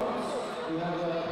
We have a